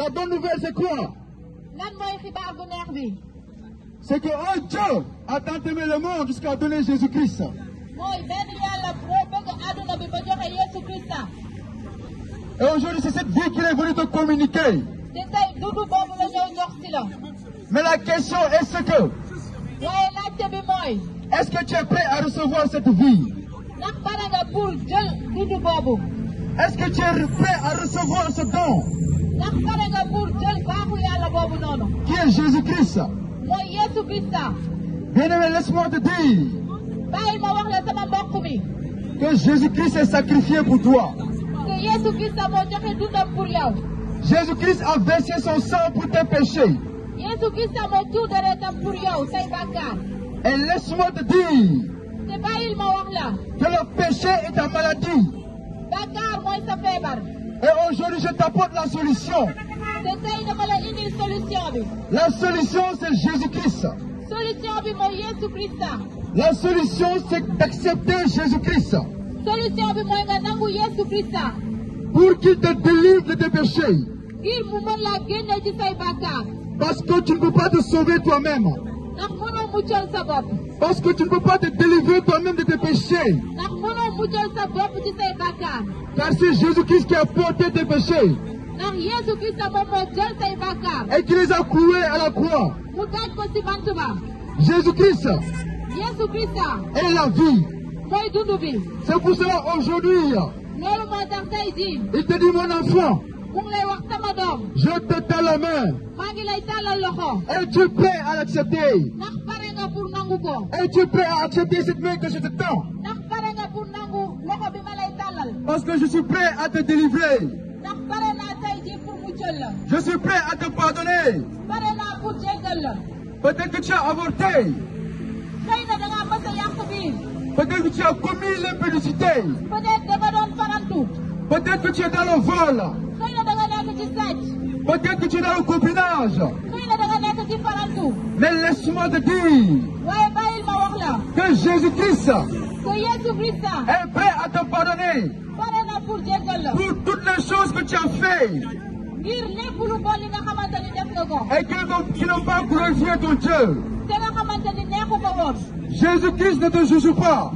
La bonne nouvelle, c'est quoi? C'est que un Dieu a tant aimé le monde jusqu'à donner Jésus-Christ. Et aujourd'hui, c'est cette vie qu'il est venu te communiquer. Mais la question est ce que, est-ce que tu es prêt à recevoir cette vie? Est-ce que tu es prêt à recevoir ce don? Ndax pare nga pour jël baaxu yàlla boobu noonu. Qui est Jésus-Christ. Mooy Bien-aimé, laisse-moi te dire bàyyi ma wax la sama mbokk mi. que Jésus-Christ est sacrifié pour toi. que Yeesu Krista moo joxe dundam pour yow. Jésus-Christ a versé son sang pour tes péchés. Yeesu Krista moo tuur deretam pour yow say bàkkaar. Et laisse-moi te dire te bàyyil ma wax la. que le péché est ta maladie. bàkkaar mooy sa feebar Et aujourd'hui, je t'apporte la solution. la solution c'est Jésus-Christ. La solution, c'est d'accepter Jésus-Christ pour qu'il te délivre de tes péchés. Parce que tu ne peux pas te sauver toi-même. Parce que tu ne peux pas te délivrer toi-même de tes péchés. Car c'est Jésus-Christ qui a porté tes péchés. Et qui les a cloués à la croix. Jésus-Christ. Est la vie. C'est pour cela aujourd'hui, il te dit mon enfant, je te tends la main. loxo Es-tu prêt à l'accepter? Es-tu prêt à accepter cette main que je te tends Parce que je suis prêt à te délivrer. Je suis prêt à te pardonner. Peut-être que tu as avorté. Peut-être que tu as commis l'impudicité. peut-être que tu es dans le vol. Peut-être que tu es dans le copinage. xëy na da nga nekk ci farantu Mais laisse-moi te dire waaye bàyyil ma wax la que Jésus-Christ que est prêt à te pardonner pare na pour jéggal la pour toutes les choses que tu as fait. Ngir lépp lu bon li nga xamante ni def nga ko et n'ont- qui n'ont pas glorifié ton Dieu. te nga xamante ni neexu ko woon Jésus-Christ ne te juge pas,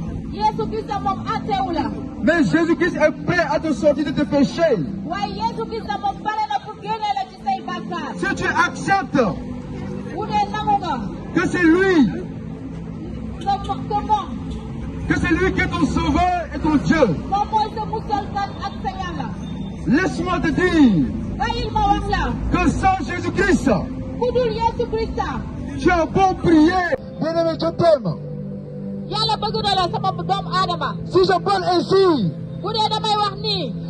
moom la mais Jésus-Christ est prêt à te sortir de tes péchés. waaye Yeesu Krista moom pare na pour génne la ci say bàkkaar Si tu acceptes bu dee nangu nga que c'est lui, que c'est lui qui est ton sauveur et ton Dieu, laisse-moi te dire que sans Jésus-Christ, tu as beau prier. Bien-aimé, je t'aime. Si je parle ainsi,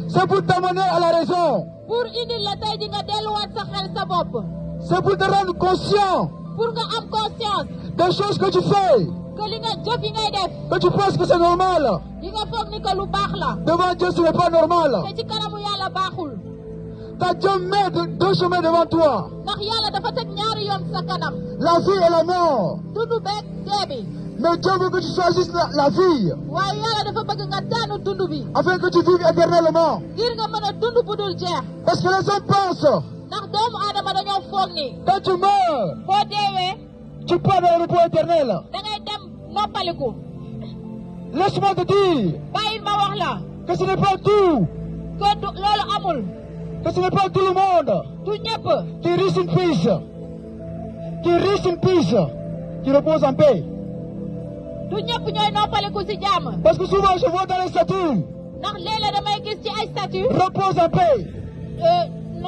c'est pour t'amener à la raison. C'est pour te rendre conscient pour nga am conscience des choses que tu fais, que li nga jëf yi ngay def que tu penses que c'est normal? di nga foog ni que lu baax la Devant Dieu, ce n'est pas normal. te ci kanamu yàlla baaxul Car Dieu met de- deux chemins devant toi. ndax yàlla dafa teg ñaari yoon sa kanam La vie et la mort. dundu beeg dee bi Mais Dieu veut que tu choisisses la, la vie waaye yàlla dafa bëgg nga daanu dund bi afin que tu vives éternellement. ngir nga mën a dund bu dul jeex Parce que les hommes pensent, ndax doomu aadama dañoo foog ni quand tu meurs, boo deewee tu pars dans le repos éternel. da ngay dem noppaliku. Laisse-moi te dire bàyyil ma wax la. que ce n'est pas tout, que du loolu amul. Que ce n'est pas tout le monde. Du ñëpp qui risque une peace, qui risque une peace, qui repose en paix. du ñëpp ñooy noppaliku ci jàmm Parce que souvent je vois dans les statues, ndax léeg-léeg damay gis ci ay statut repose en paix.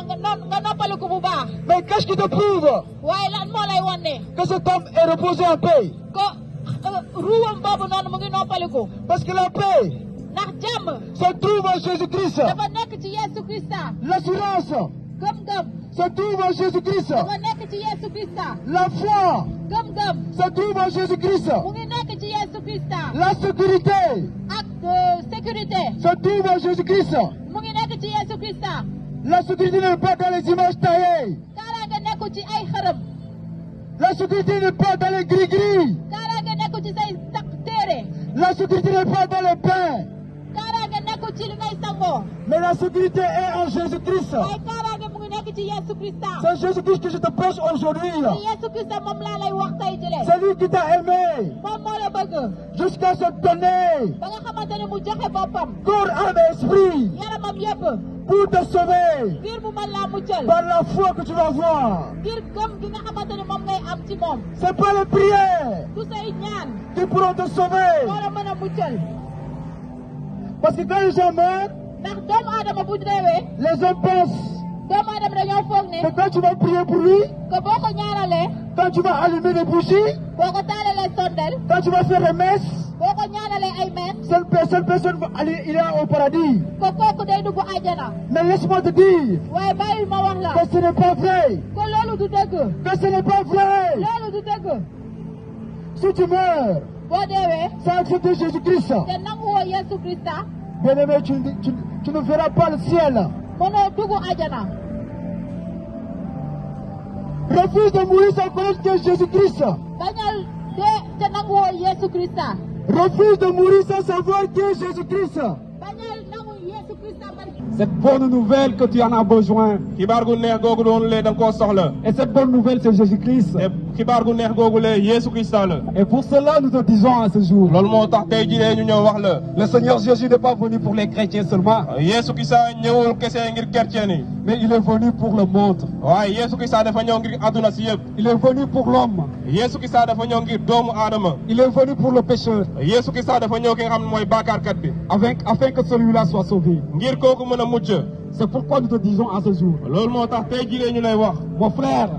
Nga non nga noppaliku bu baax. Mais qu'est-ce qui te prouve waaye lan moo lay wan ne que cet homme est reposé en paix? Que ruwam boobu noonu mu ngi noppaliku Parce que la paix ndax jàmm se trouve en Jésus-Christ. dafa nekk ci Yeesu Krista. L'assurance gëm-gëm. se trouve en Jésus-Christ. dafa nekk ci Yeesu Krista. La foi gëm-gëm. se trouve en Jésus-Christ. mu ngi nekk ci Yeesu Krista. La sécurité ak euh, sécurité. se trouve en Jésus-Christ. mu ngi nekk ci Yeesu Krista La sécurité n'est pas dans les images taillées. La sécurité n'est pas dans les gris-gris. La sécurité n'est pas dans les pains. Mais la sécurité est en Jésus-Christ. C'est Jésus-Christ que je te prêche aujourd'hui. C'est lui qui t'a aimé. Jusqu'à se donner corps, âme et esprit pour te sauver par la foi que tu vas voir. ngir gëm gi nga xamante ne moom ngay am ci moom. C'est pas les prières qui pourront te sauver. Parce que quand les gens meurent, les hommes pensent que quand tu vas prier pour lui, quand tu vas allumer des bougies, quand tu vas faire les messes, seule, pe- seule personne va aller il est au paradis. Mais laisse-moi te dire que ce n'est pas vrai. Que ce n'est pas vrai. Si tu meurs sans accepter Jésus-Christ, te nanguwoo Yesu Christa bien aimé, tu, tu- tu ne verras pas le ciel. Refuse de mourir sans connaître Jésus-Christ. Refuse de mourir sans savoir qui est Jésus-Christ. Cette bonne nouvelle que tu en as besoin. Et cette bonne nouvelle, c'est Jésus-Christ. Et pour cela, nous te disons à ce jour, le Seigneur Jésus n'est pas venu pour les chrétiens seulement, Mais il est venu pour le monde. waaye Yeesu Christa dafa ñëw ngir àdduna si yëpp. Il est venu pour l'homme. Yeesu Christa dafa ñëw ngir doomu aadama. Il est venu pour le pécheur, Yeesu Christa dafa ñëw ki nga xam ne mooy baakaarkat bi. Afin, afin que celui-là soit sauvé. ngir kooku mën a mucc C'est pourquoi nous te disons à ce jour, loolu moo tax tey jii ñu lay wax. Mon frère,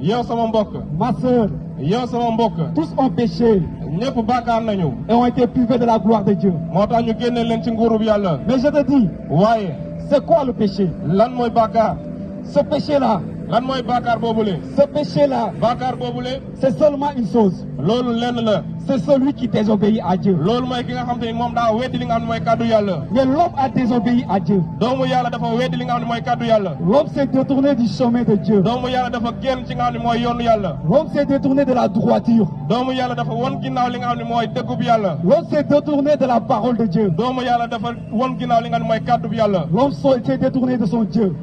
yow sama mbokk. ma sœur, yow sama mbokk. tous ont péché. Ñëpp baakaar nañu. Et ont été privés de la gloire de Dieu. moo tax ñu génne leen ci nguurub yàlla. Mais je te dis, waaye c'est quoi le péché? Lan mooy baakaar Ce péché-là, lan mooy baakaar boobule? Ce péché-là, baakaar boobule? c'est seulement une chose. loolu lenn la C'est celui qui désobéit à Dieu. loolu mooy ki nga xam te ni moom daa weddi li nga xam ne mooy kàddu yàlla Mais l'homme a désobéi à Dieu. doomu yàlla dafa weddi li nga xam ne mooy kàddu yàlla L'homme s'est détourné du chemin de Dieu. doomu yàlla dafa génn ci nga xam ne mooy yoonu yàlla L'homme s'est détourné de la droiture. doomu yàlla dafa won ginnaaw li nga xam ne mooy dëggub yàlla L'homme s'est détourné de la parole de Dieu. doomu yàlla dafa won ginnaaw li nga xam ne mooy kàddu bi yàlla L'homme s'est détourné de son Dieu.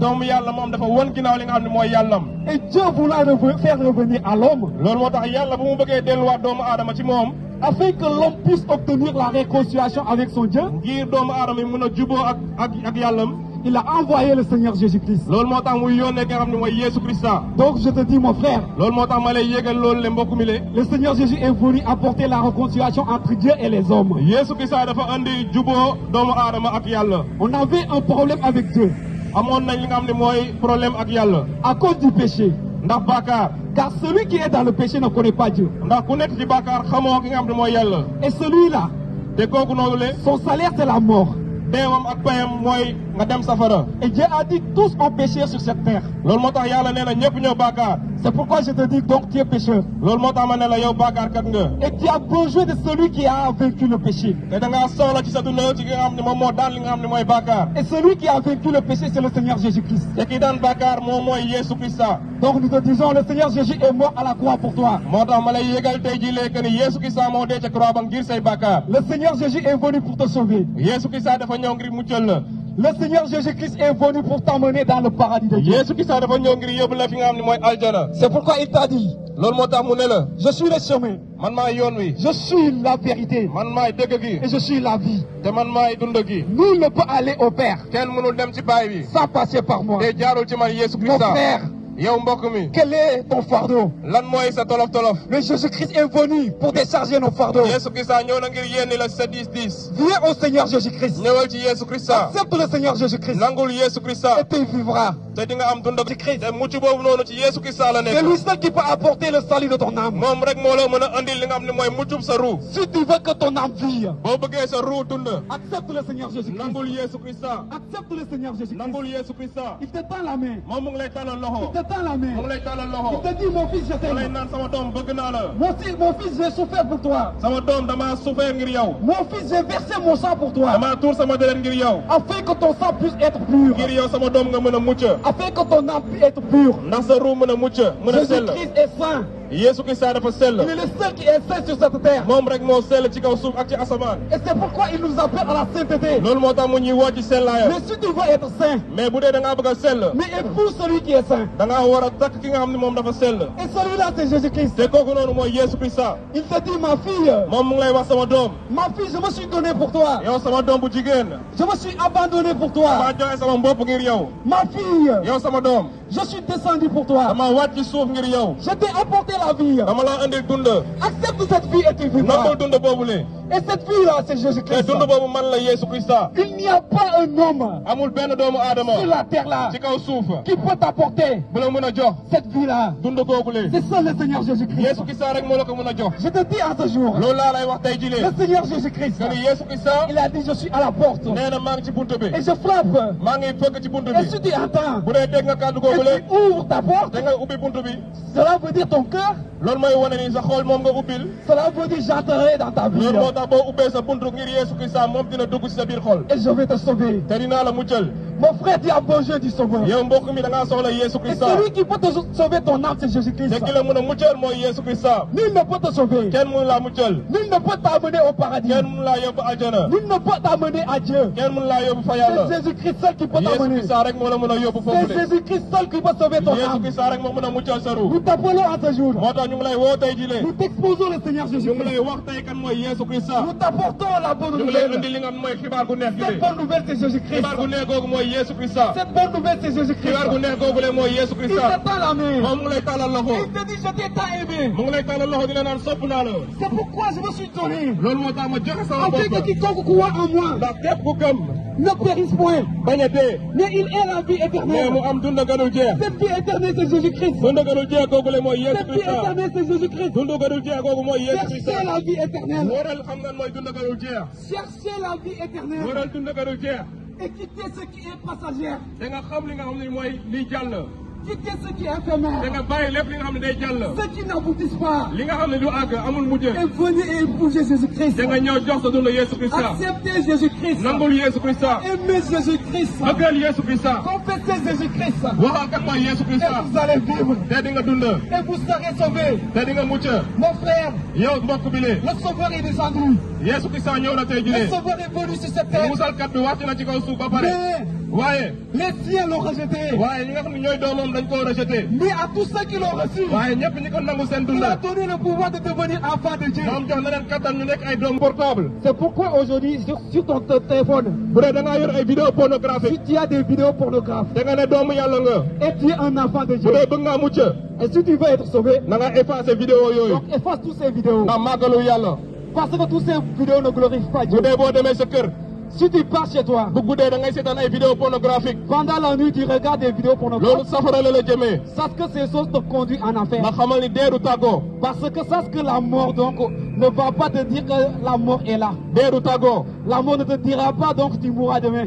doomu yàlla moom dafa won ginnaaw li nga xam ne mooy yàllam. Et Dieu voulant reven- faire revenir à l'homme, loolu moo tax yàlla bu mu bëggee delluwaat doomu aadama ci moom. Afin que l'homme puisse obtenir la réconciliation avec son Dieu, ngir doomu aadama yi mën a juboo ak ak ak yàllam. Il a envoyé le Seigneur Jésus-Christ. loolu moo tax muy yónnee ki nga xam ne mooy Yeesu Christa Donc je te dis, mon frère, loolu moo tax ma lay yégal loolu le mbokk mi le. le Seigneur Jésus est venu apporter la réconciliation entre Dieu et les hommes. Yeesu Christa dafa andi juboo doomu aadama ak yàlla. On avait un problème avec Dieu amoon nañ li nga xam ne mooy problème ak yàlla à cause du péché. ndax bàkkaar Car celui qui est dans le péché ne connaît pas Dieu. ndax ku nekk ci bàkkaar xamoo ki nga xam ne mooy yàlla Et celui-là, te kooku noonu le son salaire c'est la mort. Deewam ak payam mooy nga dem safara Et Dieu a dit tous ont péché sur cette terre. loolu moo tax yàlla nee na ñëpp ñëw bàkkaar C'est pourquoi je te dis donc tu es pécheur. loolu moo tax ma ne la yow bàkkaarkat nga Et tu as besoin de celui qui a vaincu le péché. te da ngaa soxla ci sa dund ci ki nga xam ne moom moo daan li nga xam ne mooy bàkkaar Et celui qui a vaincu le péché, c'est le Seigneur Jésus-Christ. te ki daan bàkkaar moom mooy Yeesu Christa Donc nous te disons, le Seigneur Jésus est mort à la croix pour toi. moo tax ma lay yégal tey jii léegi ni Yeesu Christa moo dee ca croix ba ngir say bàkkaar Le Seigneur Jésus est venu pour te sauver. Dafa ñëw ngir muccal la Le Seigneur Jésus-Christ est venu pour t'emmener dans le paradis de Dieu. Yeesu Christa dafa ñëw ngir yóbbu la fi nga xam ne mooy aljana. C'est pourquoi il t'a dit, loolu moo tax mu ne la je suis le chemin, man maay yoon wi. Je suis la vérité. Man maay dëgg gi. Et je suis la vie. te man maay dund gi. Nul ne peut aller au Père kenn mënul dem ci baay bi. sans passer par moi. te jaarul ci man Yeesu Mon Christa frère, yow mbokk mi quel est ton fardeau? Lan mooy sa tolof tolof. Le Jésus-Christ est venu pour décharger nos fardeaux. Yeesu Christa ñëw na ngir yénni la sa diis diis Viens au Seigneur Jésus-Christ. ñëwal ci Yeesu Christa Accepte le Seigneur Jésus-Christ. Nangul Yeesu Christa et tu vivras. te di nga am dund ak te mucc boobu noonu ci Yeesu Christa la C'est lui seul qui peut apporter le salut de ton âme. moom rek moo la mën a andil li nga xam ne mooy muccub sa ruu. Si tu veux que ton âme vive, boo bëggee sa ruu dund. Accepte le Seigneur Jésus-Christ. nangul Yeesu Christa Accepte le Seigneur Jésus-Christ. nangul Christa Il te tend la main. moom mu ngi lay tàllal Il loxo te tend la main. Il te dit, mon fils, je t'aime. Mon fils, mon fils, j'ai souffert pour toi. Mon fils, j'ai versé mon sang pour toi. Afin que ton sang puisse être pur. Afin que ton âme puisse être pure. Jésus-Christ est saint. Yesu Christa dafa sell Il est le seul qui est saint sur cette terre. moom rek moo sell ci kaw suuf ak ci asamaan Et c'est pourquoi il nous appelle à la sainteté. loolu moo tax mu ñuy woo ci sellaayam Mais si tu veux être saint, mais bu dee da ngaa bëgg a sell mais épouse celui qui est saint. da ngaa war a takk ki nga xam ne moom dafa sell Et celui-là, c'est Jésus-Christ. te kooku noonu mooy Yesu Christa Il te dit, ma fille, moom mu ngi lay wax sama doom ma fille, je me suis donné pour toi. yow sama doom bu jigéen Je me suis abandonné pour maa toi. joxe sama bopp ngir yow Ma fille, yow sama doom je suis descendu pour toi. dama wàcc ci suuf ngir yow Je t'ai apporté la vie. dama dund Accepte cette vie et tu vivras. dund Et cette vie-là, c'est Jésus-Christ. Il n'y a pas un homme sur la terre-là qui peut t'apporter cette vie-là. C'est seul le Seigneur Jésus-Christ. Je te dis en ce jour, le Seigneur Jésus-Christ, il a dit, je suis à la porte. Et je frappe. Et si tu entends, et tu ouvres ta porte, cela veut dire ton cœur, cela veut dire j'entrerai dans ta vie. Tax boo ubbee sa buntu ngir Yesu Christa moom dina dugg ci sa biir xol Et je vais te sauver. te dinaa la muccal Mon frère dit à besoin du sauveur. Et celui qui peut te sauver ton âme, c'est Jésus-Christ. a Nul ne peut te sauver. Nul ne peut t'amener au paradis. Nul ne peut t'amener à Dieu. C'est Jésus-Christ seul qui peut t'amener. A C'est Jésus-Christ seul qui peut sauver ton âme. A Nous t'appelons à ce jour. Nous t'exposons le Seigneur Jésus-Christ. Nous t'apportons la bonne nouvelle. Cette bonne nouvelle, c'est Jésus-Christ. Yesu Christa Cette bonne nouvelle, c'est Jésus-Christ. xibaar gu neex googu le mooy Yesu Il te tend la main. moom mu ngi lay tàllal loxo Il te dit, je t'ai tant aimé. mu ngi lay tàllal loxo di la naan sopp naa la C'est pourquoi je me suis donné. loolu moo tax ma joxe sama Afin que quiconque croit en moi ndax képp ku gëm ne périsse point, bañ a dee mais il ait la vie mais éternelle. mu am dund gënul jeex Cette vie éternelle, c'est Jésus-Christ. dund gënul jeex googu le mooy Yesu Cette vie éternelle, c'est Jésus-Christ. dund gënul jeex googu mooy Yesu Christa Cherchez la vie éternelle. waral xam nga mooy dund gënul jeex Cherchez la vie éternelle. waral dund gënul jeex Et quittez ce qui est jàll Ce qui est éphémère. da nga bàyyi lépp li nga xam ne day jàll Ce qui n'aboutissent pas. li nga xam ne du àgg amul mujj Et venez et épousez Jésus-Christ. da nga ñëw jox sa dund Yesu Christa Acceptez Jésus-Christ. nangul Aimez Jésus-Christ. bëggal Confessez Jésus-Christ. waxal kat mooy Yesu Et vous allez vivre. te di nga dund Et vous serez sauvés. te di nga mucc Mon frère, yow mbokk bi le le Sauveur est descendu. Yesu Christa ñëw na tey Le Sauveur est venu sur cette terre. musalkat bi wàcc na ci kaw suuf ba pare Mais waaye les siens l'ont rejeté. waaye ñi nga xam ne ñooy doomam dañ koo rejeté. Mais à tous ceux qui l'ont reçu, waaye ñëpp ñi ko nangu seen il a donné le pouvoir de devenir enfant de Dieu. moom jox na leen kattan ñu nekk ay doom portable. C'est pourquoi aujourd'hui, sur, ton téléphone, bu dee da ngaa yor ay vidéo si tu as des vidéos pornographes da nga ne doomu yàlla nga. et tu es un enfant de bu Dieu, dee bëgg ngaa mucc. Et si tu veux être sauvé, na nga effacer vidéo yooyu. donc efface toutes ces vidéos. ndax màggalu yàlla. Parce que toutes ces vidéos ne glorifient pas Dieu. bu dee boo demee sa kër Si tu pars chez toi, pendant la nuit, tu regardes des vidéos jëmee sache que ces choses te conduisent en enfer. Parce que sache que la mort, donc, ne va pas te dire que la mort est là. La mort ne te dira pas, donc, tu mourras demain.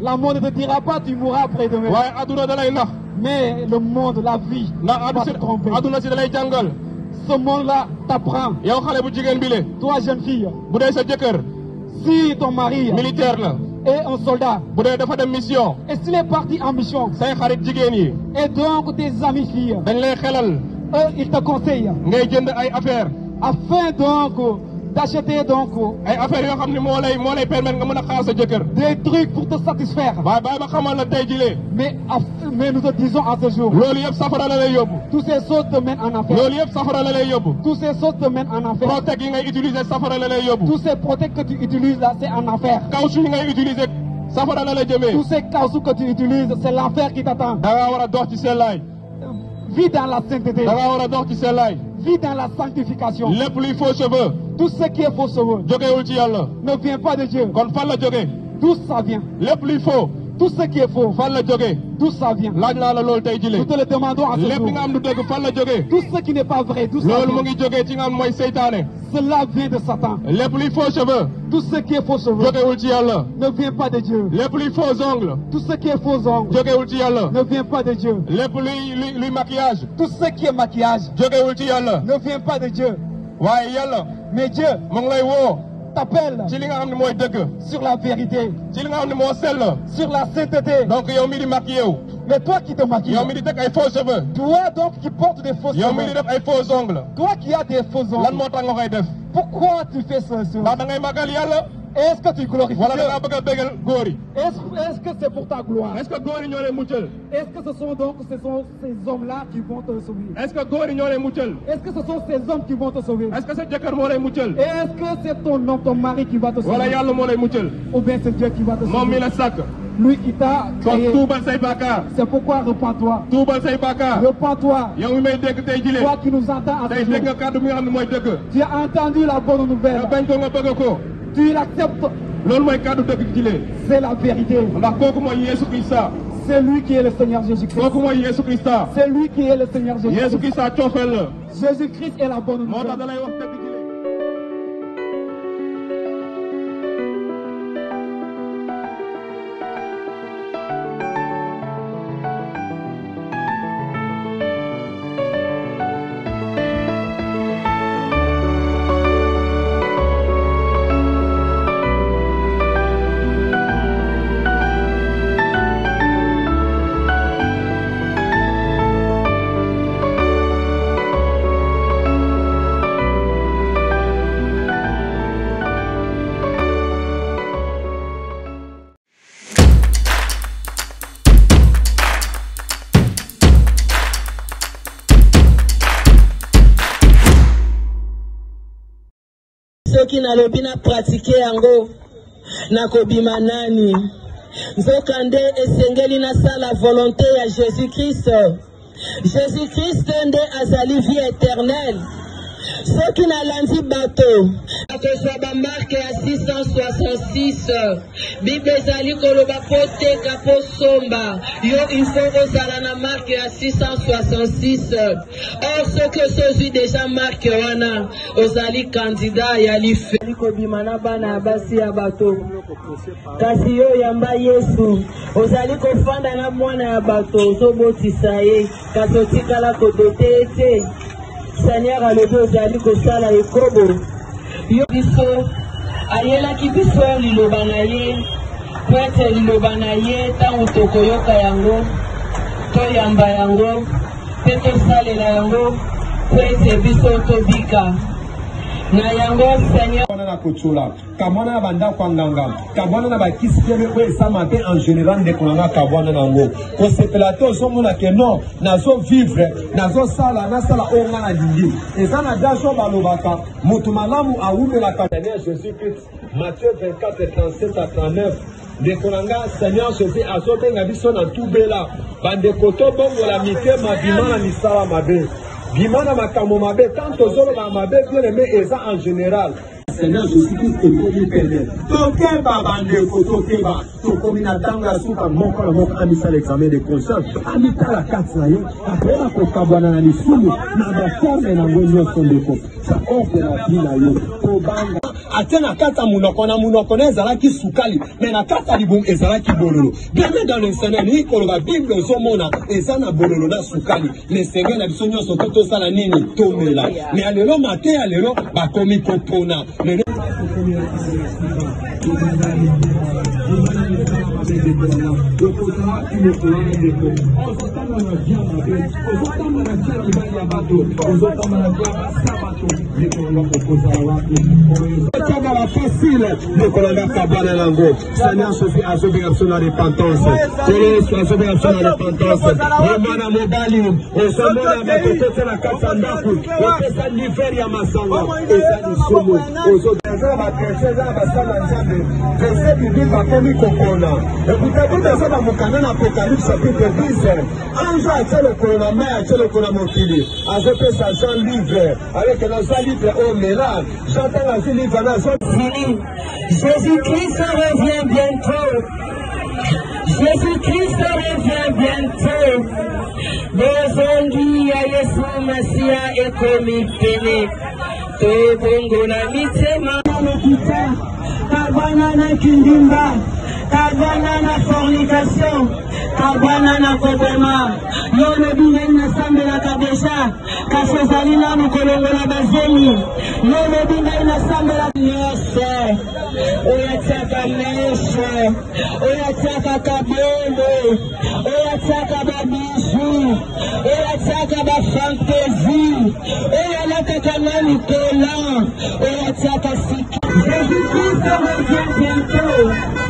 La mort ne te dira pas, tu mourras après-demain. Mais le monde, la vie, va te tromper. Ce monde-là t'apprend. Toi, jeune fille, si ton mari militaire la. est un soldat, bu dee dafa dem mission. et s'il est parti en mission, say xarit jigéen yi. et donc tes amis filles, dañ lay xelal. eux, ils te conseillent, ngay jënd ay affaire afin donc d'acheter donc ay affaire yoo xam ne moo lay moo lay permettre nga mën a xaar sa jëkkër des trucs pour te satisfaire. waaye bàyyi ma xamal la tey jilee Mais, nous te disons à ce jour, loolu yëpp safara la lay yóbbu toutes ces choses te mènent en enfer. loolu yëpp safara la lay yóbbu Toutes ces choses te mènent en enfer. protect yi ngay utiliser safara la lay yóbbu Tous ces protects que tu utilises là, c'est en enfer. caoutchouc yi ngay utiliser safara la lay jëmee Tous ces caoutchoucs que tu utilises, c'est l'enfer qui t'attend. da ngaa war a dox ci sellaay Vis dans la sainteté. da ngaa war a dox ci sellaay Vis dans la sanctification. lépp luy faux cheveux Tout ce qui est faux sauveur jógewul ci yàlla ne vient pas de Dieu. kon fan la jóge D'où ça vient? Lépp luy faux Tout ce qui est faux, fan la jóge d'où ça vient. Laaj naa la loolu tey jile Nous te le demandons à ce jour. li nga am du dëgg fan la jóge Tout ce qui n'est pas vrai, d'où ça loolu mu vient. ngi jógee ci nga xam mooy seytaane. Cela vient de Satan. lépp luy faux cheveux. Tout ce qui est faux sauveur jógewul ci yàlla. ne vient pas de Dieu. lépp luy faux ongles. Tout ce qui est faux ongles jógewul ci yàlla. ne vient pas de Dieu. lépp luy luy luy maquillage. Tout ce qui est maquillage jógewul ci yàlla. ne vient pas de Dieu. waaye yàlla Mais Dieu mu ngi lay woo t'appelle ci li nga xam ne mooy dëgg. sur la vérité, ci li nga xam ne moo sell. Sur la sainteté. donc yow mi di maquillé wu. Mais toi qui te maquilles, yow mi di teg ay faux cheveux. Toi donc qui portes des fausses yow mi di cheveux, def ay faux ongles. Toi qui as des faux lan ongles, moo tax nga koy def? Pourquoi tu fais ça ça ndax da ngay màggal yàlla Est-ce que tu glorifies Dieu? Est-ce que c'est pour ta gloire? Est-ce que Est-ce que ce sont donc ce sont ces hommes-là qui vont te sauver? Est-ce que Est-ce que ce sont ces hommes qui vont te sauver? Est-ce que muccal? Est-ce que c'est ton homme, ton mari qui va te sauver? Ou bien c'est Dieu qui va te sauver? Lui qui t'a créé. C'est pourquoi tey jilee Toi qui nous entends à ce jour. Tu as entendu la bonne nouvelle. Tu l'acceptes. loolu mooy kàddu dëgg jilee C'est la vérité. ndax kooku mooy Yeesu Krista C'est lui qui est le Seigneur Jésus-Christ. kooku mooy Yeesu Krista C'est lui qui est le Seigneur Yeesu Jésus-Christ. Krista coofeel la Jésus-Christ est la bonne moo tax nouvelle. da lay wax dëgg nalobi na pratike yango nakobima nani? Nzoka nde esengeli nasala volonté ya jésus christ jésus christ nde azali vie éternelle. Soki nalandi bato nakozwa bamarke ya 666 bible ezali koloba mpo teka mpo somba. Yo ifo ozala na marke ya 666 or soki osozwi deja marke wana ozali kandida ya life. Kobima na bana ya basi ya bato. Kasi yo yamba yesu ozali kofanda na mwana ya bato ozobotisa ye. Kasi otikala kodote ye te. Seigneur alobi ozali kosala ekobo yo biso ayelaki biso liloba na ye po ete liloba na ye ntango tokoyoka yango toyamba yango mpe tosalela yango po ete biso tobika na yango seigneur. Na kocola kabwana na bandako ya nganga kabwana na bakisi te oyo esama te en général ndeko na nga kabwana nango kosepela te ozomona ke non nazovivre nazosala nasala oyo nga nalingi eza na dage oyo balobaka moto malamu awumelaka. Seigneur jésus christ matthieu 24 37 à 39 ndeko na nga seigneur jésus azobenga biso na tubela. Bandeko tobongola mitema bima na misala mabe bima na makambo mabe tant tozoloba mabe bien aimé eza en général. Seigneur jésus-christ ekomi pene tokeba bandeko tokeba tokomi na ntango ya suka moko na moko amisala examen de conscience. Amitala kati na ye akoyeba kokabwana na lisumu na baforme nango nyonso ndeko. Saordre na vi na yo kobanga ate na kati ya munoko na munoko na ezalaki sukali me na kati ya libumu ezalaki bololo. Bienve dans le seigneur nini koloba? Bible ozomona eza na bololo na sukali. Le seigneur na biso nyonso mpo tosala nini? Tomela. Me ya lelo mate ya lelo bakomi kopona. Lelo dekola yokozala ilokola ndeko ozotanga na via mabe ozotanga na via mibali ya bato ozotanga na via basa bato ndekolanga okozala wapi otangala facile ndekolangaka bana yango sania sofi azobenga biso na repentance kolo yesu azobenga biso na repentance romana mobali ozomona bato kote na kati ya ndako opesa livere ya masanga eza lisumu ozo eza baprese eza basala nzambe verse bibil bakomi kokona bible eza na mokanda na apocalypse chapitre 10 ange atie lokolo na mai atie lokolo na mokili azopesa jean livre avec nazwa livre oyo mela jean ntango azwi livre na azwa fini. Jésus-Christ revient bientôt. Jésus-Christ revient bientôt. Bozongi ya Yesu Masia ekomi pene. Tobongola mitema lokita. Kabana na kindimba. Kabana na fornication. kabwana na koboma yo olobi ngai nasambelaka deja kasi ezali nanu kolongola bazemi yo olobi ngai nasambelaka nyonso oyo atiaka meshe. Oyo atiaka kabelo oyo atiaka babiju. Oyo atiaka bafantasi oyo alataka na likola oyo atiaka siki. Jésus-christ revient bientôt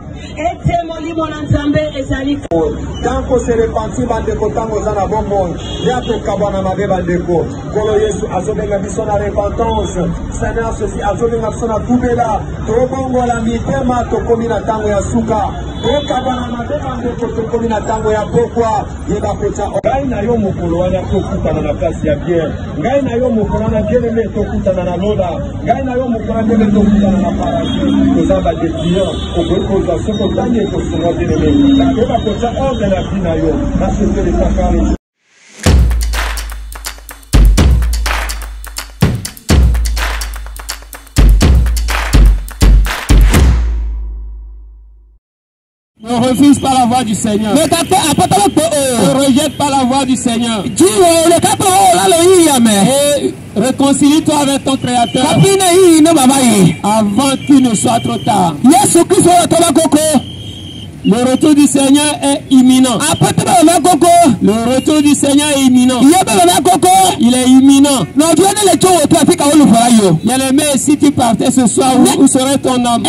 ete molimo na nzambe ezali ntango se repentir bandeko ntango oza na bomoi ya tokabwana mabe bandeko nkolo yesu azobenga biso na repentance. Seigneur ceci azobenga biso na tubela tobongola mitema tokomi na ntango ya suka tokabwana mabe bandeko tokomi na ntango ya pokwa yeba kotya ngai na yo mokolo wana tokutana na place ya bien ngai na yo mokolo wana bieneme tokutana na lola. Ngai na yo mokolo wana bieneme tokutana na paradis toza badépliant okoki kozwa soki otangi ekosungwa bieneme toyeba kotya ordre na vi na yo. Nasepelesaka refuse pas la voix du Seigneur. Ne rejette pas la voix du Seigneur. Et réconcilie-toi avec ton Créateur avant qu'il ne soit trop tard. Le retour du Seigneur est imminent. Le retour du Seigneur est imminent. Il est imminent. Bien aimé, si tu partais ce soir, où, où serait ton âme?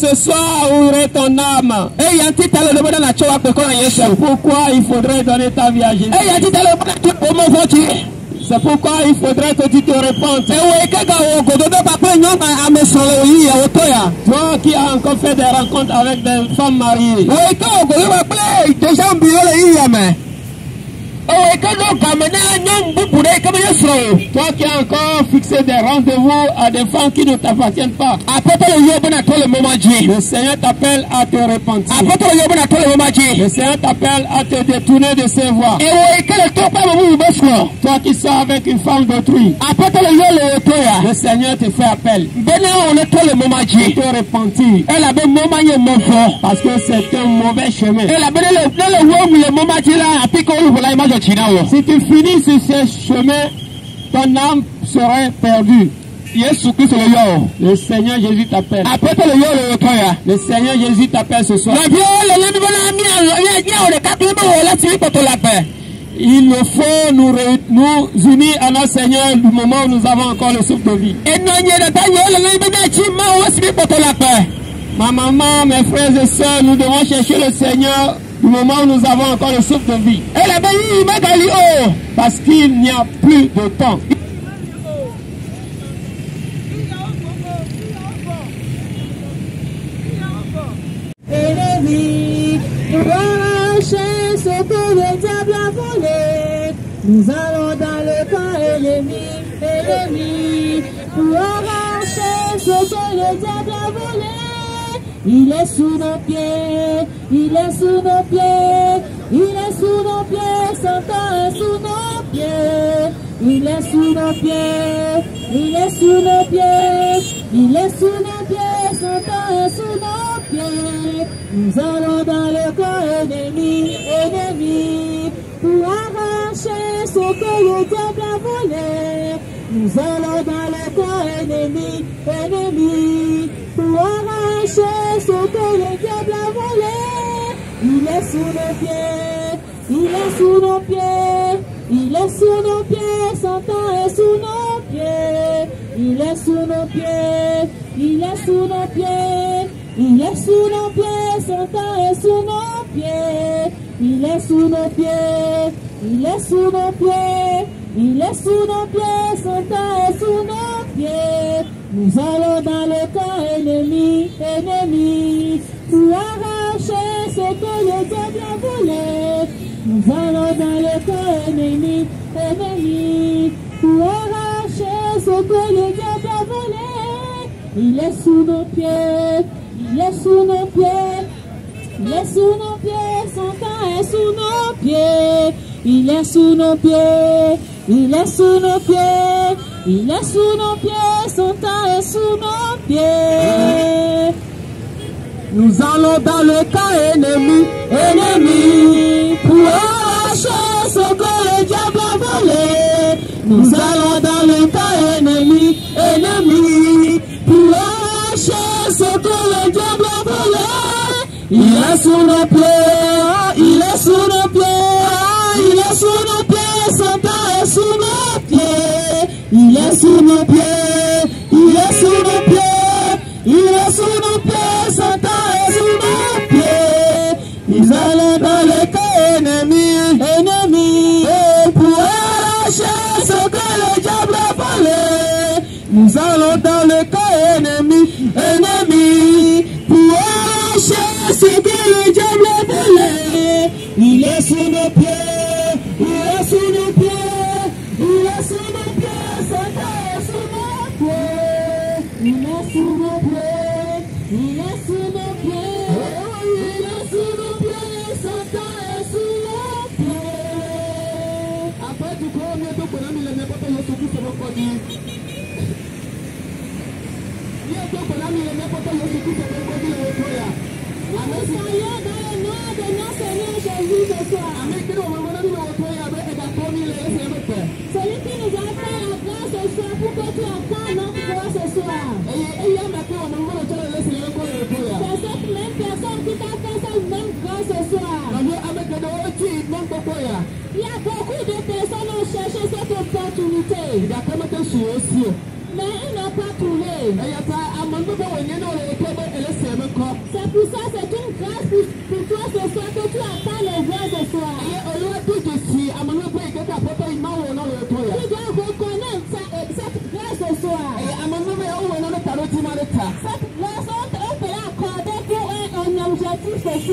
Ce soir, où irait ton âme? C'est pourquoi il faudrait donner ta vie à Jésus. C'est pourquoi il faudrait que tu te repentes. Toi qui as encore fait des rencontres avec des femmes mariées. Toi qui as encore fixé des rendez-vous à des femmes qui ne t'appartiennent pas. Le Seigneur t'appelle à te repentir. Le Seigneur t'appelle à te détourner de ses voies. Toi qui sors avec une femme d'autrui. Le Seigneur te fait appel. De te repentir. Parce que c'est un mauvais chemin. Si tu finis sur ce chemin, ton âme serait perdue. Le Seigneur Jésus t'appelle. Le Seigneur Jésus t'appelle ce soir. Il nous faut nous, unir à notre Seigneur du moment où nous avons encore le souffle de vie. Ma maman, mes frères et sœurs, nous devons chercher le Seigneur du moment où nous avons encore le souffle de vie. Parce qu'il n'y a plus de temps. Nous allons dans le camp ennemi, ennemi, pour arracher ce que le diable a volé. Il est sous nos pieds, il est sous nos pieds, il est sous nos pieds, Satan est sous nos pieds. Il est sous nos pieds, il est sous nos pieds, il est sous nos pieds, Satan sous nos pieds. Nous allons dans le corps ennemi, ennemi, pour arracher ce que le diable a volé. Nous allons dans le corps ennemi, ennemi, pour arracher Il est sous nos pieds, il est sous nos pieds, il est sous nos pieds, Satan est sous nos pieds. Il est sous nos pieds, il est sous nos pieds, il est sous nos pieds, Satan est sous nos pieds. Il est sous nos pieds, il est sous nos pieds, il est sous nos pieds, Satan est sous nos pieds. Nous allons dans le camp ennemi, ennemi, pour arracher ce que le diable a volé. Nous allons dans le camp ennemi, ennemi, pour arracher que le diable a volé. Il est sous nos pieds, il est sous nos pieds. Il est sous nos pieds, son temps est sous nos pieds. Il est sous nos pieds, il est sous nos pieds. Il est sous nos pieds, son temps est sous nos pieds. Nous allons dans le camp ennemi, ennemi, pour arracher ce que le diable a volé. Nous allons dans le camp ennemi, ennemi, pour arracher ce que le diable a volé. Il est sous nos pieds, il est sous nos pieds, il est sous nos Il est sous nos pieds, il est sous nos pieds, il est sous nos pieds, Il y a beaucoup de personnes qui cette opportunité, mais ils n'ont pas trouvé.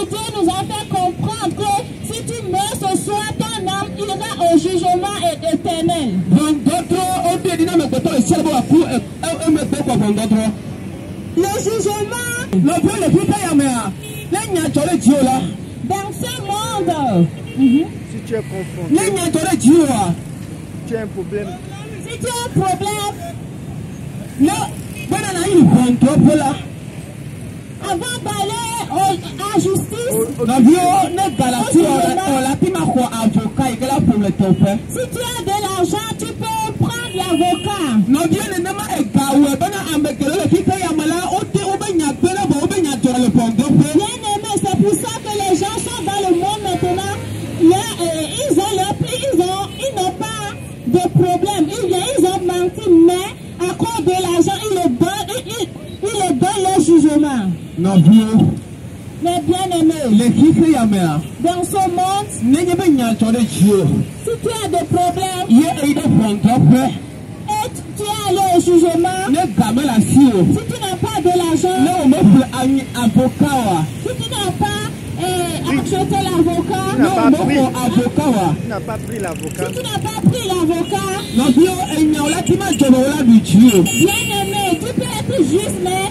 de Dieu nous a fait comprendre que si tu meurs ce soir, ton âme ira au jugement éternel. Le jugement. Dans ce monde, Si tu es confronté, tu as un problème, si tu as un problème, Lọ avant d'aller au- à justice, si tu as de l'argent, tu peux prendre l'avocat. Fẹ́. Bien-aimé, c'est pour ça que les gens sont dans le monde maintenant. Euh, ils ont leur ils ont, ils n'ont pas de problème. Ils, ils ont menti, mais à cause de l'argent, ils le donnent, ils, ils, ils le donnent leur jugement. N'obi ọ. Mais bien-aimé, le kike ya mea dans ce monde, nenye be nyatɔ ɖe dzi o si tu as des problèmes ye eyi ɖe ʋɔnudrɔƒe et tu es allé au jugement, ne ga me le asi o si tu n'as pas de l'argent, ne wo meƒle anyi avoka wa. Si tu n'as pas euh, acheté l'avocat, ne n'as wo pas mexɔ pris. avoka wa. Tu n'as pas pris l'avocat. si tu n'as pas pris l'avocat, nɔviwo enyawo la ti ma dzɔbɔ wo la ɖu dzi o Bien-aimé, tu peux être juste, mais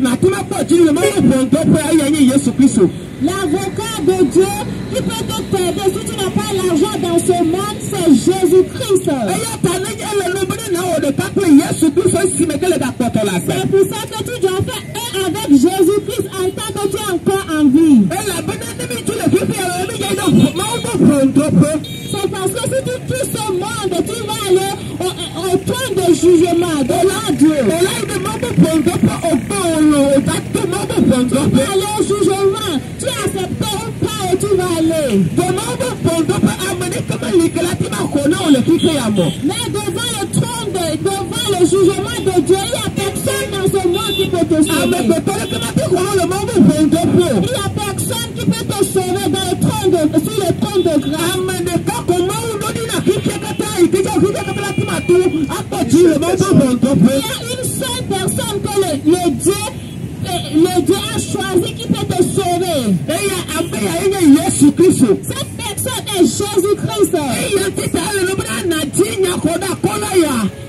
na tunapojili manapondopo ya yenye Yesu Kristo. L'avocat de Dieu qui peut te perdre si tu n'as pas l'argent dans ce monde, c'est Jésus-Christ. C'est pour ça que tu dois faire un avec Jésus-Christ en tant que tu es encore en vie. C'est parce que si tu quittes ce monde, tu vas aller au, au trône de jugement de l'un Dieu. Tu vas aller au jugement. Tu acceptes ou pas où tu vas aller. Mais devant le trône, de, devant le jugement de Dieu, il n'y a personne dans ce monde qui peut te sauver. Il n'y a personne qui peut te sauver dans le trône de, sur le trône de grâce. Il y a une seule personne que le, le Dieu, le, le Dieu a choisi qui peut te sauver. Cette personne est Jésus-Christ.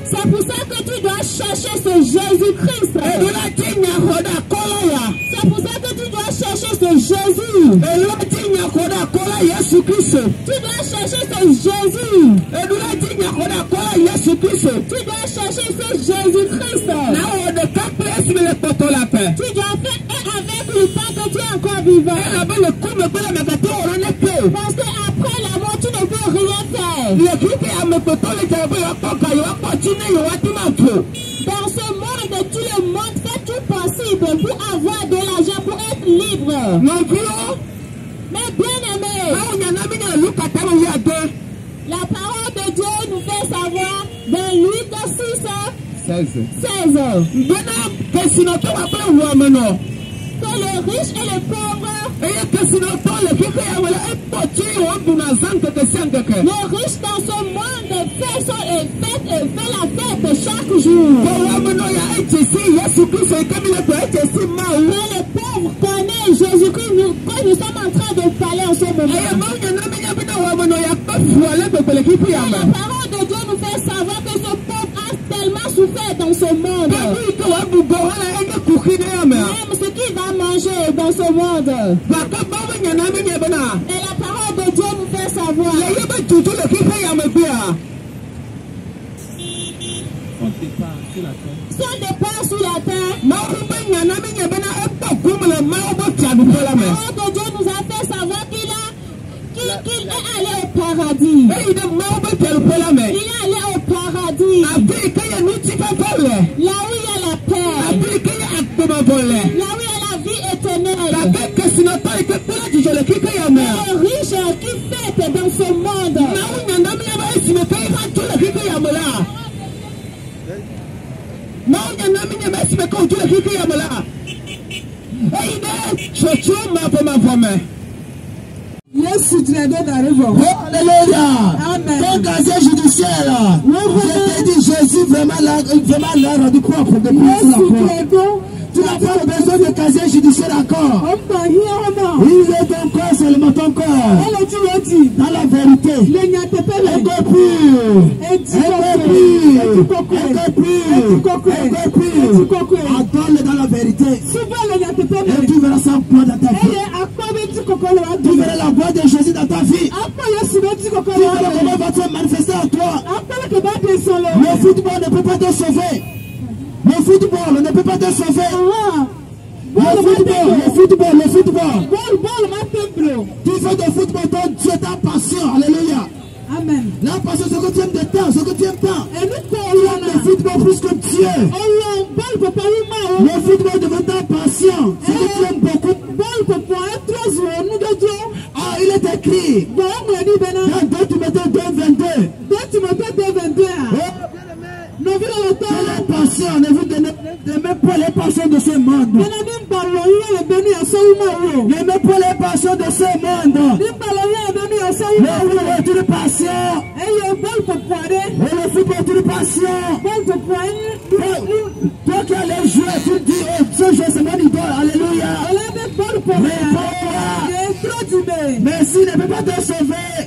C'est pour ça que tu dois chercher ce Jésus-Christ. C'est pour ça que tu dois chercher ce Jésus. Tu dois chercher ce Jésus. Tu dois chercher ce Jésus-Christ. Tu dois faire un avec le temps que tu es encore vivant. Parce que après la mort, tu ne peux rien faire. Dans ce monde, tout le monde fait tout possible pour avoir de l'argent, pour être libre. Mais bien aimé, sẹ́ẹ̀sẹ̀. Gbẹ́nà kẹsìnà tó wà pé wù ọmọ nà. Tọ́lẹ̀ rich ẹlẹ̀ pọ́nbá. Eye kẹsìnà tọ́lẹ̀ fífẹ́ yà wọlé ẹ pọ̀ tí wọ́n dùn náà sàn kẹkẹ sàn kẹkẹ. Le riche dans son monde fait son et fait et fait la fête chaque jour. Bọ̀wọ̀ ọmọ náà yà ẹ jẹ sí Yéṣu Kristo ìkẹ́mílẹ̀ pẹ̀ ẹ jẹ sí máa wú. Mais le pauvre connaît Jésus-Christ quand nous sommes en train de parler en ce moment. Ẹyẹ mọ̀ ń yàn náà mi yà bí náà wọ́n ọmọ náà yà pẹ́ fún ọ lẹ́gbẹ̀gbẹ̀lẹ̀ kíkú. Dans ce monde. Même ce qu'il va manger dans ce monde? Et la parole de Dieu nous fait savoir. Son départ Abri kaya niti papole. Là où il y a la paix. Abri kaya akpomabole. Là où il y a la vie éternelle. La paix que ce n'est pas et que pour du joli qui paye ma. Les riches qui fêtent dans ce monde. Là où il y a un homme là-bas, si me paye pas tout le qui paye ma là. Là où il y a un homme là-bas, si me compte tout le qui paye ma là. Hey, je trouve ma pour ma femme. Yesu tunaenda d'arrivo. Alléluia. Amen. Ton casier judiciaire. Je te dis, Jésus vraiment l'a vraiment l'a rendu propre depuis Yesu la croix. Pas besoin de casier judiciaire encore. Il est ton corps, seulement ton corps. Dans la vérité. Encore plus. Etí kókó. Adore-le dans la vérité. Et tu verras ça point dans ta vie. Tu verras la voix de Jésus dans ta vie. Tu verras comment va se manifester en toi. Le football ne peut pas te sauver. Le football ne peut pas te sauver. Le football, le football, le football. Tu fais de football, toi, tu es ta passion. Alléluia. Amen. La passion, ce que tu aimes de temps, ce que tu aimes. Tu aimes le football plus que Dieu. Le football devient ta passion. Ce que tu aimes beaucoup. Ah, il est écrit. personnes et vous n'aimez pas les passions, de ce monde. N'aimez pas les passions de ce monde. Mais vous êtes une passion. Et le football est une passion. Toi qui as les jouets, tu dis, oh, ce jeu c'est mon idole, alléluia. Mais pourquoi? Mais s'il ne peut pas te sauver.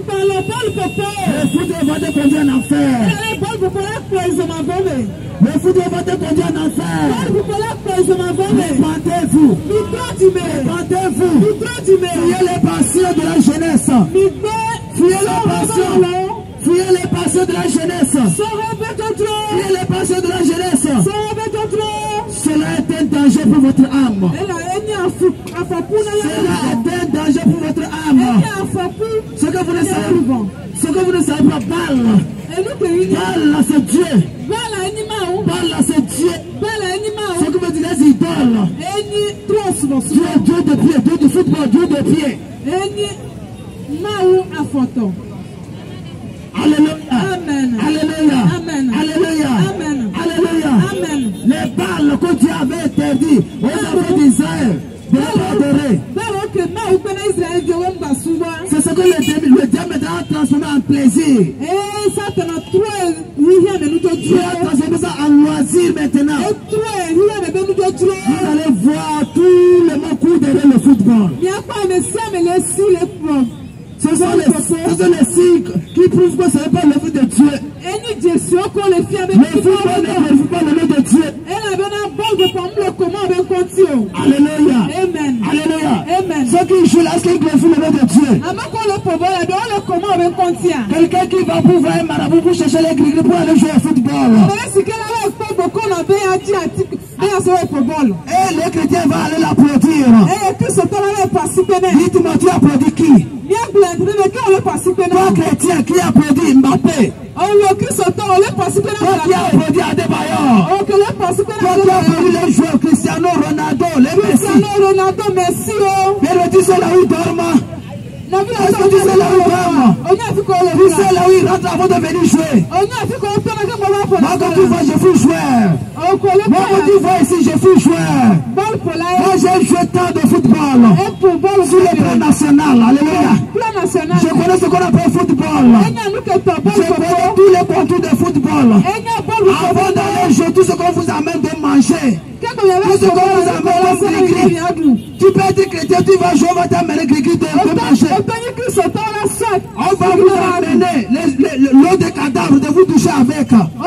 Le football va te conduire en enfer. Le football va te conduire en enfer. Ti mẹ̀. Fuyez les passions de la jeunesse. Fuyez les passions. Fuyez les passions de la jeunesse. Fuyez les passions de la jeunesse. Cela est un danger pour votre âme. Cela est un danger pour votre âme. Ce que vous ne savez pas, ce que vous ne savez pas, ni. balle c'est Dieu, balle c'est Dieu. Ce que vous dites Ẹni trọ́ọ̀sì lọ sí. Dieu, de pied, Dieu du football, Dieu de pied. Alléluia. Amen. Alléluia. Amen. Alléluia. Amen. Alléluia. Amen. Les balles que Dieu avait interdit plaisir. transformer ça en loisir maintenant. Vous allez voir tout le monde court derrière le football. Ce sont les, ce sont les signes qui prouvent que c'est Quelqu'un qui va pour voir un marabout pour chercher les gris pour aller jouer au football. Et les chrétiens vont aller l'applaudir. Dites-moi, tu applaudis qui? Toi, chrétien, qui applaudit? Mbappé. Toi, qui applaudit Adebayor? Toi, qui applaudit les joueurs Cristiano Ronaldo, les Messi? Cristiano Ronaldo, Messi Mais le disque là où dorme Est-ce que tu sais là où dorme? Tu sais là où il rentre avant de venir jouer. Moi, quand tu vois, je suis joueur Moi, quand tu vois ici, je suis joueur Moi, j'ai joué tant de football. Sur le plan national, alléluia. Je connais ce qu'on appelle football. Je connais tous les contours de football. Avant d'aller jouer, tout ce qu'on vous amène de manger Tout ce qu'on vous amène comme àdùn. Tu peux être chrétien, tu vas jouer, on va t'amener de manger l'eau de cadavre de vous toucher avec. On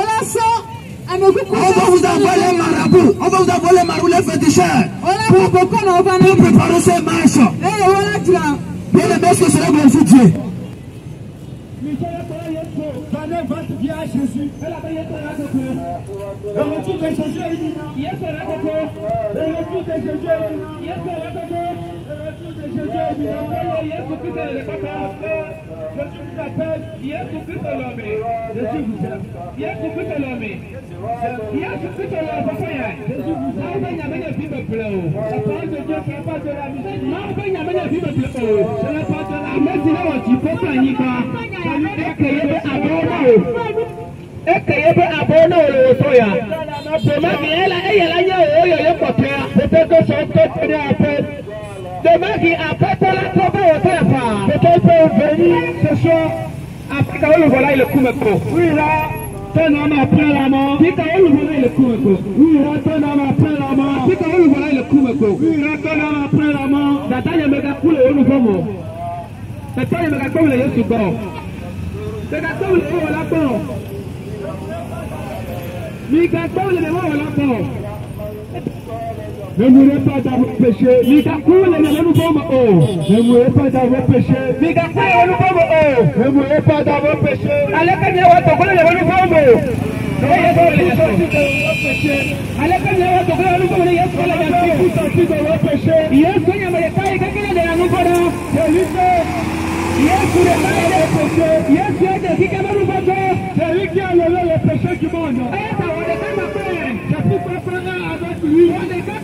va vous envoyer les marabouts. On va vous envoyer les marabouts, les féticheurs. Pour náà. préparer ces marches. Ra. Bien aimé, est-ce que cela glorifie Dieu tomaki ela eyela nye oyo ye kɔtɔya pepeke sɔntɔ tɛnɛ apɛ tomaki apɛtɔla tɔbɛ wotɔ ya Jésus vous appelle, Jésus-Christ est l'homme. Jésus vous aime. Jésus-Christ est l'homme. Jésus-Christ est l'homme. Jésus vous aime. Marbe nyamene vie me plaît o. La parole de Dieu qui apporte de la musique. Marbe nyamene vie me plaît o. Je ne porte la merci là où tu peux pas y pas. Salut écueillé de abona o. Écueillé de abona o le so ya. Boma mi ela eya la nye o yo yo kotea. Pepe ko so ko tere apet. Dema ki a Peut-être peut venir ce soir après Kaolo voilà il est Kumeko. Oui là, ton âme après la mort. Si Kaolo voilà il est Kumeko. Oui là, ton âme après la mort. Si Kaolo voilà il est Kumeko. Oui là, ton âme après la mort. Data ya mega kule yo nuvomo. Data ya mega kule yo subo. Mega kule yo la bon. Mega kule yo la bon. Nous pommes y'a pas les péchés. Vous sortez de vos péchés. Yesu ni amekai kakile de la nous pommes. C'est lui Yesu le mal des péchés. Yesu est de qui kama nous pommes. C'est lui qui a levé les péchés du monde. Ayata onekana kweli. Chapupa fera avec lui. Onekana kweli.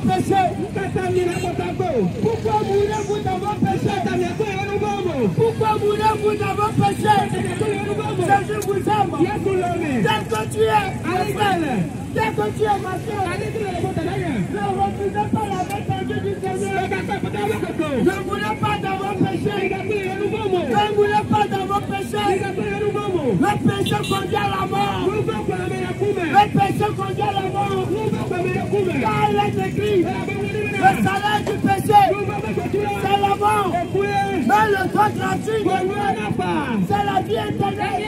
péché? Pourquoi vous ne vous avez péché? Pourquoi vous ne vous avez péché? Jésus vous aime. tu es, mon frère, dès que tu es ma ne refusez pas la tendue du Seigneur. Ne voulez pas dans vos péchés. Ne voulez pas dans vos Le péché conduit à la mort. Le péché conduit à la mort. Car il est écrit, le salaire du péché, c'est la mort. Mais le droit gratuit. C'est la vie éternelle.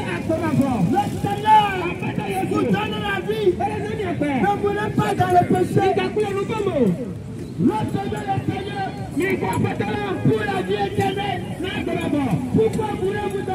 Le Seigneur vous donne la vie. Ne voulez pas dans le péché. Le Seigneur est Seigneur pour la vie éternelle. Pourquoi voulez-vous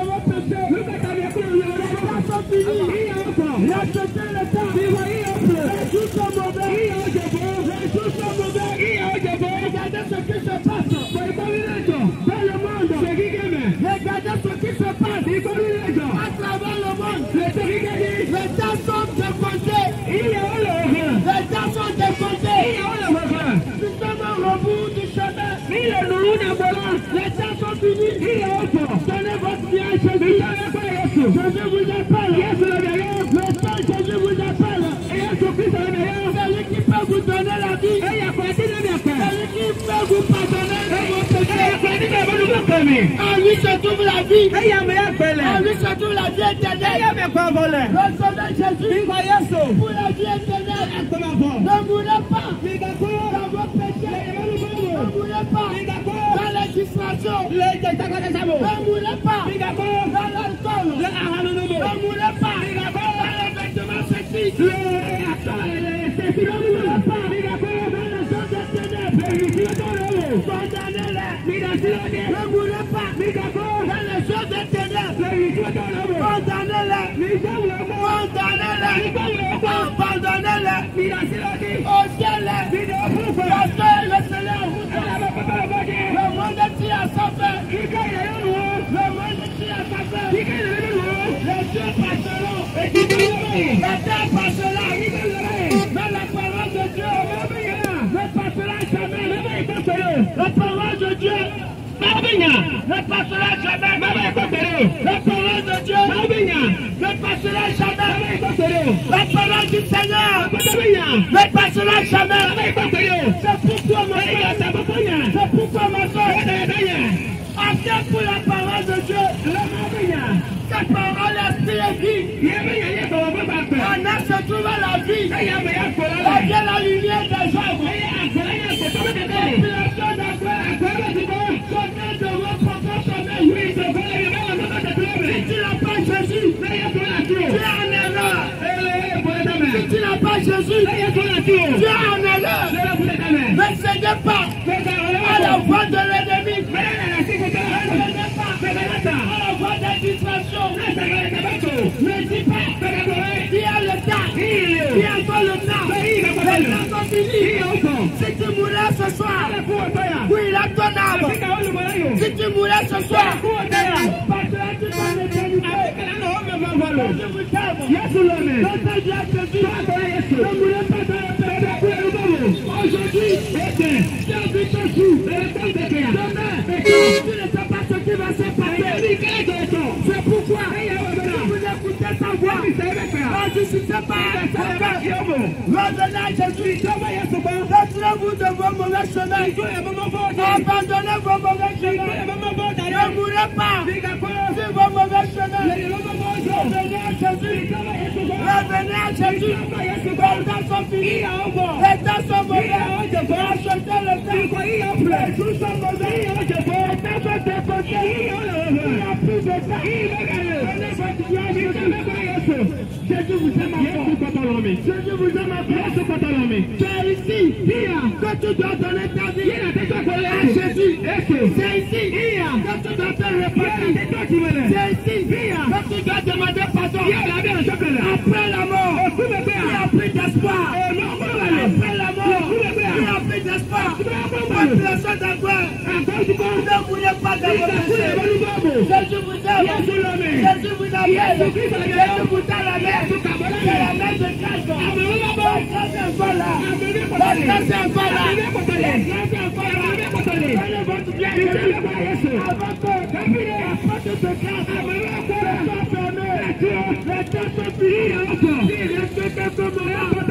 Jésus vous appelle. Le Saint Jésus vous appelle. Celui qui peut vous donner la vie. Celui qui peut vous pardonner de vos En lui se trouve la vie. En lui se trouve la vie éternelle. Le Jésus. Pour la vie éternelle. Ne voulez pas. Dans vos péchés. Ne voulez pas. Dans les distractions. Ne voulez pas. Dans l'alcool. Ne voulez pas. Dans les vêtements sexy. Ne pas dans les zones de ténèbres. Condamnez-les. Ne voulez pas La parole du Seigneur. Ne passera jamais. C'est pourquoi c'est pourquoi ma soeur, attends pour la parole de Dieu. Ta parole Ne cédez pas à la voix de l'ennemi. Ne cédez pas à la voix des. Ne dis pas, le temps. Il y a encore le temps. Si tu mourais ce soir, a ton âme. Si tu mourais ce soir, Abandonnez vos mauvais chemins. Ne mourrez pas sur vos mauvais chemins. Revenez à Jésus. Les temps sont finis. Les temps sont mauvais. Achetez le temps. Les jours sont. Il n'y a plus de temps. Donnez votre vie Jésus. Vous aime encore. Jésus vous aime encore. Tu es ici. Que tu dois donner ta vie à Jésus. C'est ici que tu dois te repentir. C'est ici que tu dois demander pardon. Après la mort, il a d'espoir. population d'Angoisse, ne voulez pas d'abord Jésus vous aime, Jésus vous appelle, Jésus vous donne la mer, c'est la mer de grâce. La grâce est voilà, la grâce est voilà, la grâce est voilà. Prenez votre bien avant que la porte de grâce, avant que la porte fermée, les temps sont finis, si restez quelques moments,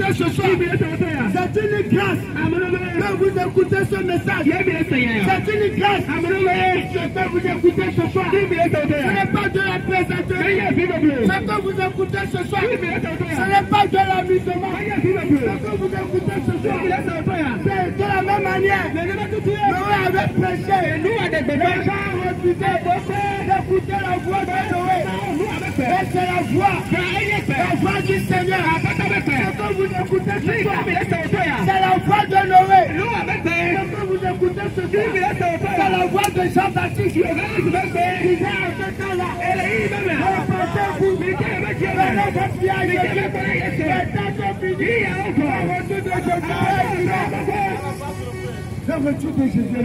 écoutez ce soir. C'est une grâce. Que vous écoutez ce message. C'est une grâce. Ce que vous écoutez ce soir. Ce n'est pas de la plaisanterie. Ce que vous écoutez ce soir. Ce n'est pas de l'amusement. Ce que vous écoutez ce soir. Même manière. Noé avait prêché. Les gens refusaient d'écouter la voix de Noé. Mais c'est la voix. La voix du Seigneur. Ce que vous écoutez ce soir. C'est la voix de Noé. Ce que vous écoutez ce soir. C'est la voix de Jean-Baptiste. Qui disait à ce temps-là. Repentez-vous. Le retour de Jésus.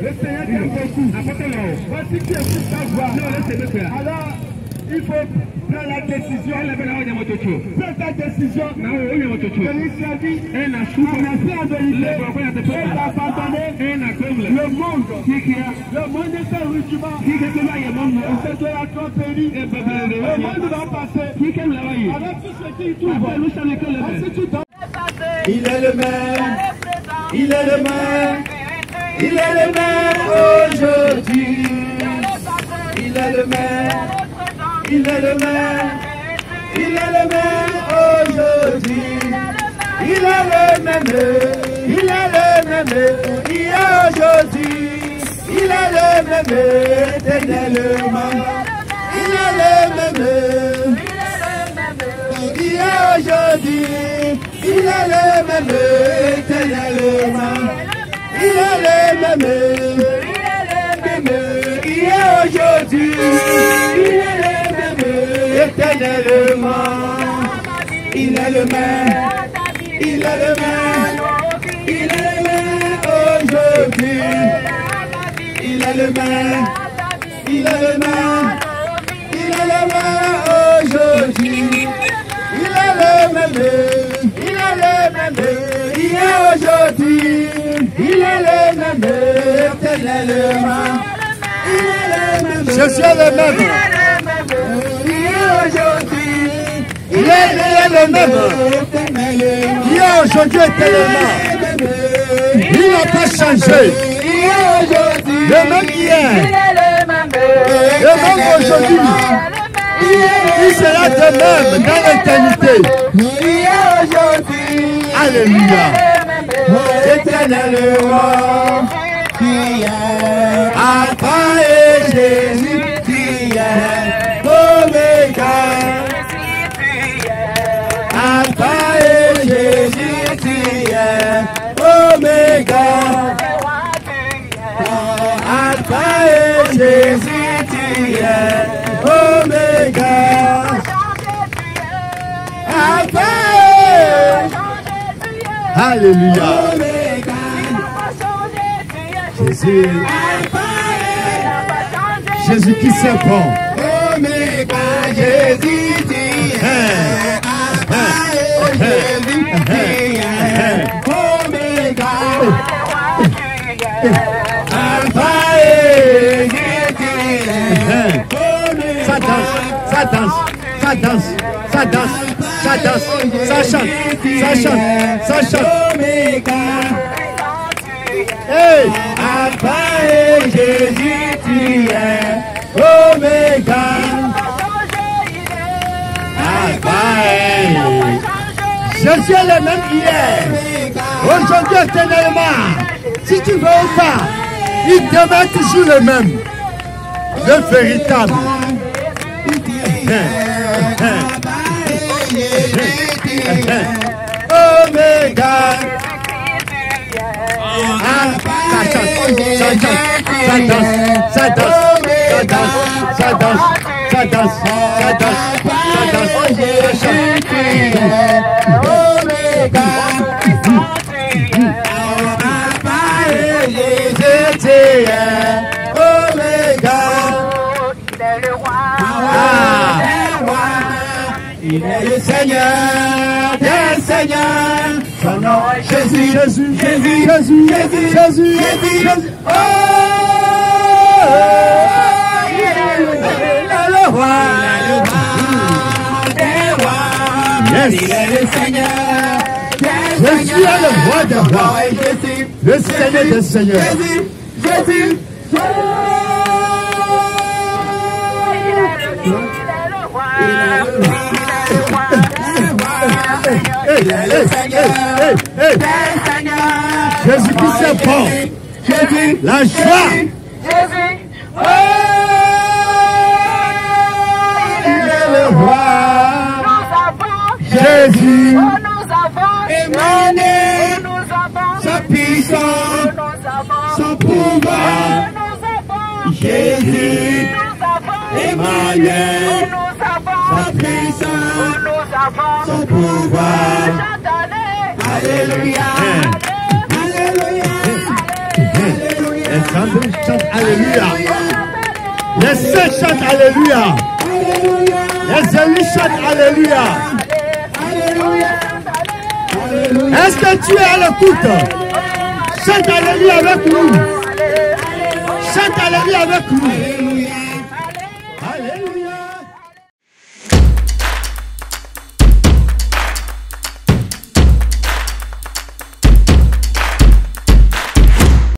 Le Seigneur t'aime beaucoup. Voici qui voix. Alors, il faut prendre la décision. Prends ta décision. Servir. On a fait en vérité. Et t'abandonner. Le monde. Le monde est un rudiment. C'est de la tromperie. Le monde va passer. Avec tout ce qui. Il est le même, il est le même, il est le même aujourd'hui. Il est le même, il est le même, il est le même aujourd'hui. Il est le même, il est le même, hier aujourd'hui. Il est le même éternellement. Il est le même. Hier aujourd'hui, il est le même éternellement. Il est le même, aujourd'hui, il est le même éternellement. Il est le même, il est le même, il est le même aujourd'hui. Il est le même, il est le même, il est le même aujourd'hui. Il est le même, il est le même, hier aujourd'hui, il est le même, éternellement. Il est le je suis le même, aujourd'hui, il est, le même, hier aujourd'hui, éternellement. Il n'a pas changé, le même hier, le même aujourd'hui. Il sera de même dans l'éternité. Alléluia. Et Jésus, qui est Et Jésus, Jésus, qui est Oméga. Alpha. Alléluia. Jésus. Jésus qui se prend. Oméga, Jésus qui est. Alpha et Jésus qui est. Oméga. Alpha et Jésus qui est. Ça danse, ça danse, ça danse, ça danse, ça danse, ça chante, ça chante, ça chante. Hey! Alpha et Jésus, tu es Et Je suis le même hier. Aujourd'hui, éternellement. Si tu veux ou pas, il demeure toujours le même. Le véritable. Oméga. Ça danse, ça danse, ça danse, ça danse, ça danse, ça danse. ça danse, Ah, il est le Seigneur des Seigneurs. Son nom Jésus, Jésus, Jésus, Jésus, Jésus, Jésus, Jésus. Oh, il est le roi. Yes. Il est le Seigneur Jésus Seigneurs. le roi des rois. Jésus, Le Seigneur des Seigneurs. Jésus, Jésus. Hey. Jésus-Christ est bon. Jésus, La joie. Oh, il est le roi. Jésus, émané, sa puissance, son pouvoir. Alléluia. Alléluia. Les saints chantent Alléluia. Les saints chantent Alléluia. Les élus chantent Alléluia. Est-ce que tu es à l'écoute? Chante Alléluia avec nous. Chante Alléluia avec nous.